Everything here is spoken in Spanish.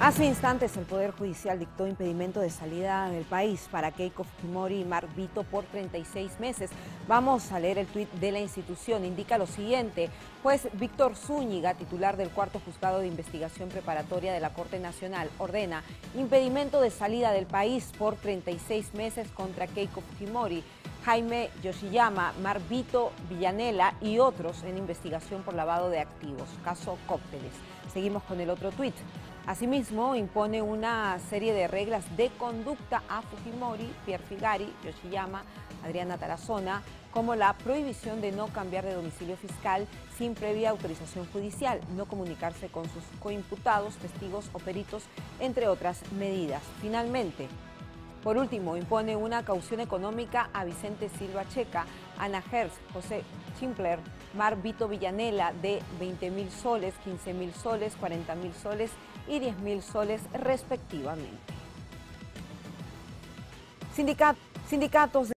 Hace instantes el Poder Judicial dictó impedimento de salida del país para Keiko Fujimori y Mark Vito por 36 meses. Vamos a leer el tuit de la institución. Indica lo siguiente, pues Víctor Zúñiga, titular del cuarto juzgado de investigación preparatoria de la Corte Nacional, ordena impedimento de salida del país por 36 meses contra Keiko Fujimori. Jaime Yoshiyama, Vito Villanela y otros en investigación por lavado de activos, caso Cócteles. Seguimos con el otro tuit. Asimismo, impone una serie de reglas de conducta a Fujimori, Pierre Figari, Yoshiyama, Adriana Tarazona, como la prohibición de no cambiar de domicilio fiscal sin previa autorización judicial, no comunicarse con sus coimputados, testigos o peritos, entre otras medidas. Finalmente, por último, impone una caución económica a Vicente Silva Checa, Ana Hertz, José Chimpler, Mar Vito Villanela de 20 mil soles, 15 mil soles, 40 mil soles y 10 mil soles respectivamente. sindicatos